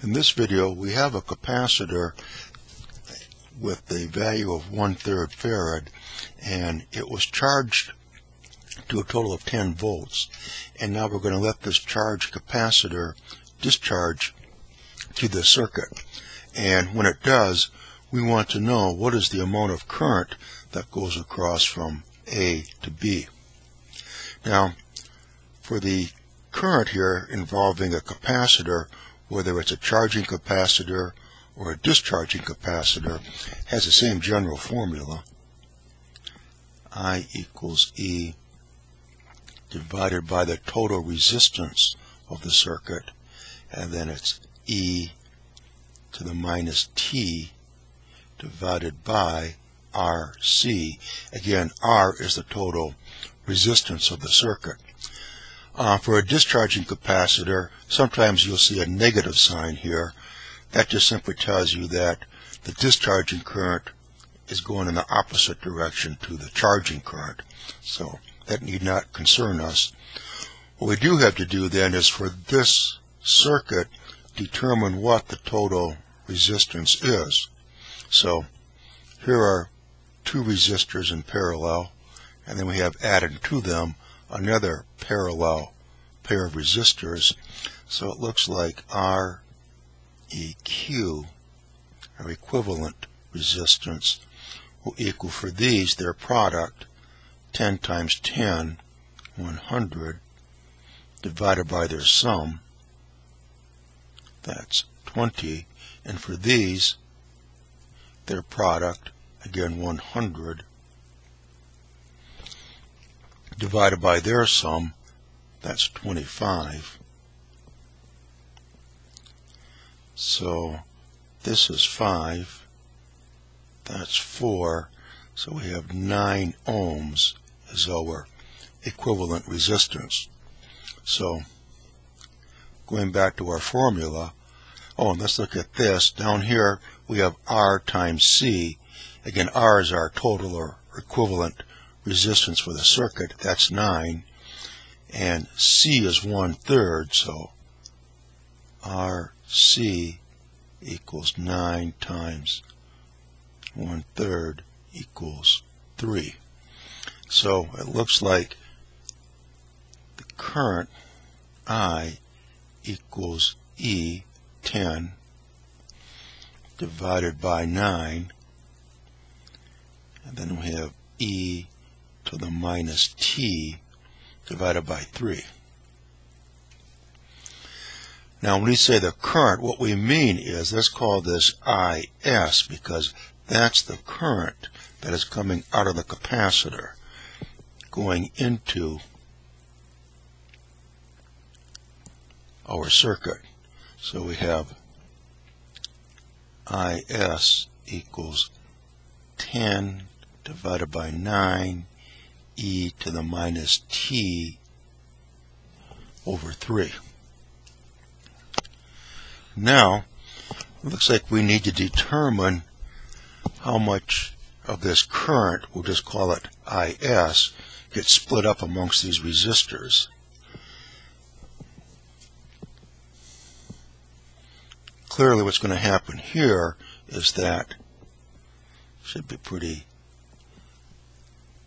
In this video, we have a capacitor with the value of one-third farad, and it was charged to a total of 10 volts. And now we're going to let this charged capacitor discharge to the circuit. And when it does, we want to know what is the amount of current that goes across from A to B. Now, for the current here involving a capacitor, whether it's a charging capacitor or a discharging capacitor, has the same general formula. I equals E divided by the total resistance of the circuit, and then it's E to the minus T divided by RC. Again, R is the total resistance of the circuit. Uh, for a discharging capacitor, sometimes you'll see a negative sign here. That just simply tells you that the discharging current is going in the opposite direction to the charging current. So that need not concern us. What we do have to do then is for this circuit, determine what the total resistance is. So here are two resistors in parallel, and then we have added to them another parallel pair of resistors. So it looks like R EQ, our equivalent resistance, will equal for these their product 10 times 10, 100, divided by their sum, that's 20, and for these, their product, again 100, divided by their sum, that's 25. So this is 5, that's 4, so we have 9 ohms as our equivalent resistance. So going back to our formula, oh, and let's look at this. Down here we have R times C. Again, R is our total or equivalent resistance for the circuit. That's 9. And C is one third, so RC equals 9 times one third equals 3. So it looks like the current I equals E 10 divided by 9 and then we have E to the minus T divided by 3. Now when we say the current, what we mean is, let's call this IS because that's the current that is coming out of the capacitor going into our circuit. So we have IS equals 10 divided by 9 e to the minus t over 3. Now, it looks like we need to determine how much of this current, we'll just call it IS, gets split up amongst these resistors. Clearly what's going to happen here is that should be pretty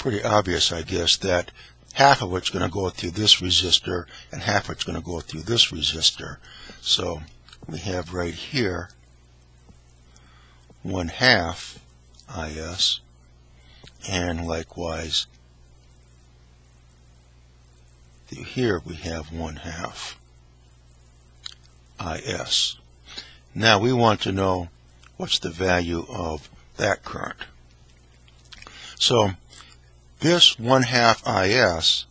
pretty obvious, I guess, that half of it's going to go through this resistor and half of it's going to go through this resistor. So we have right here one half IS and likewise here we have one half IS. Now we want to know what's the value of that current. So this 1 half IS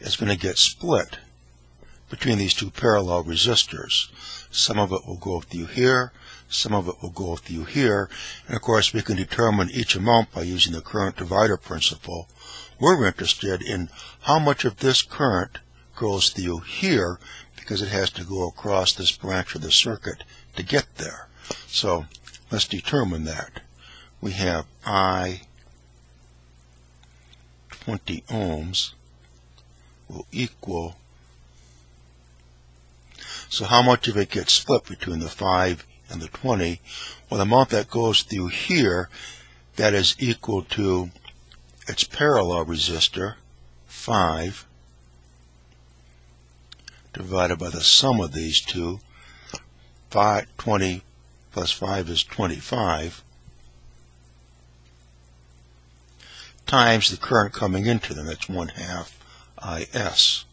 is going to get split between these two parallel resistors. Some of it will go through here, some of it will go through here, and of course we can determine each amount by using the current divider principle. We're interested in how much of this current goes through here because it has to go across this branch of the circuit to get there. So let's determine that. We have I 20 ohms will equal So how much of it gets split between the 5 and the 20? Well, the amount that goes through here, that is equal to its parallel resistor, 5, divided by the sum of these two. 5, 20 plus 5 is 25, times the current coming into them, that's 1 half IS.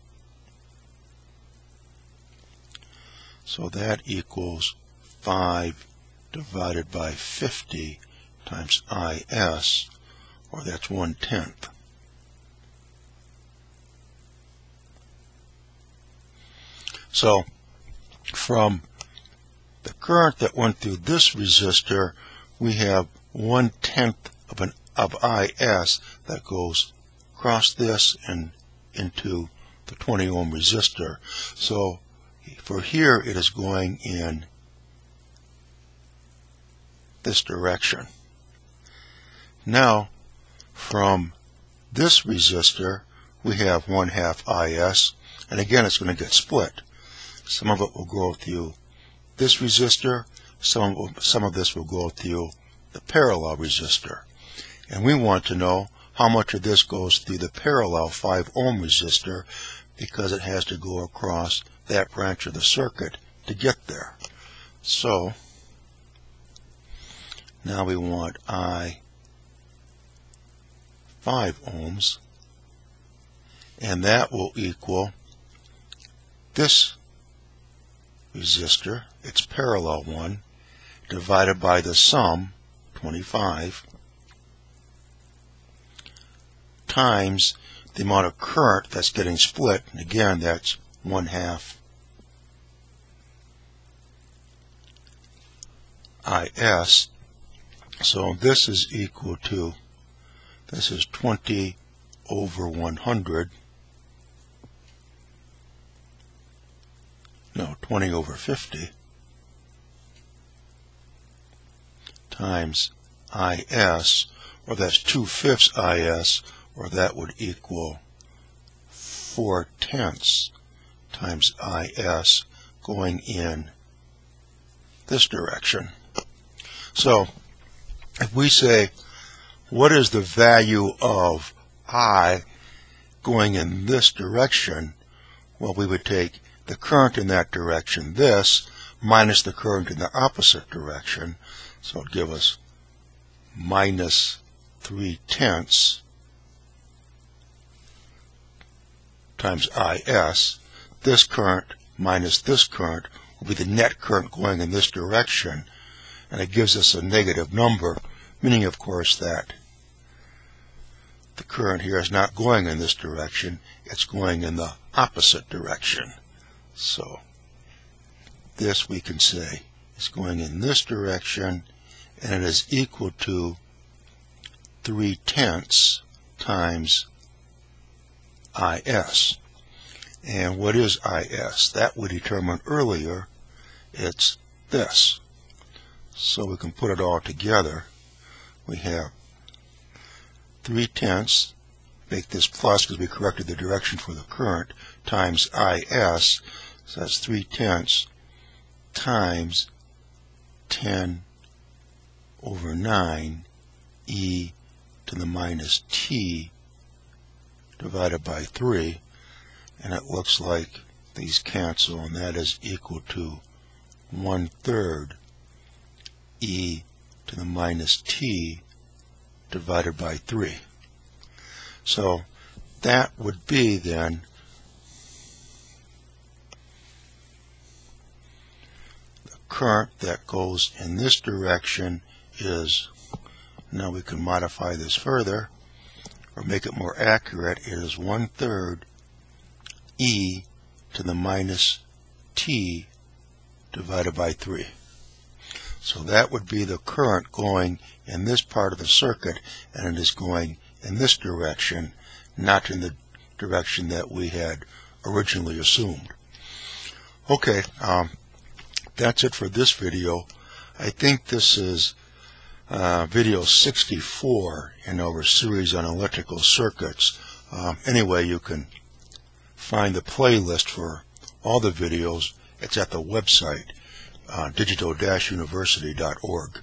So that equals 5 divided by 50 times IS, or that's 1 tenth. So from the current that went through this resistor, we have one tenth of an of IS that goes across this and into the 20 ohm resistor. So for here it is going in this direction. Now from this resistor we have 1 half IS and again it's going to get split. Some of it will go through this resistor, some of, some of this will go through the parallel resistor. And we want to know how much of this goes through the parallel 5 ohm resistor because it has to go across that branch of the circuit to get there. So, now we want I 5 ohms, and that will equal this resistor, its parallel one, divided by the sum, 25, times the amount of current that's getting split, and again, that's 1 half IS. So this is equal to, this is 20 over 100, no, 20 over 50 times IS, or that's 2 fifths IS, or that would equal 4 tenths times IS going in this direction. So, if we say, what is the value of I going in this direction? Well, we would take the current in that direction, this, minus the current in the opposite direction. So it would give us minus 3 tenths times IS. This current minus this current will be the net current going in this direction. And it gives us a negative number, meaning, of course, that the current here is not going in this direction, it's going in the opposite direction. So this we can say is going in this direction and it is equal to 3 tenths times IS. And what is IS? That we determined earlier. It's this. So we can put it all together. We have 3 tenths, make this plus because we corrected the direction for the current, times IS, so that's 3 tenths, times 10 over 9 e to the minus t divided by 3 and it looks like these cancel and that is equal to 1 third e to the minus t divided by 3. So that would be then the current that goes in this direction is, now we can modify this further or make it more accurate, it is one third e to the minus t divided by 3. So that would be the current going in this part of the circuit, and it is going in this direction, not in the direction that we had originally assumed. Okay, um, that's it for this video. I think this is uh, video 64 in our series on electrical circuits. Um, anyway, you can find the playlist for all the videos It's at the website, uh, digital-university.org.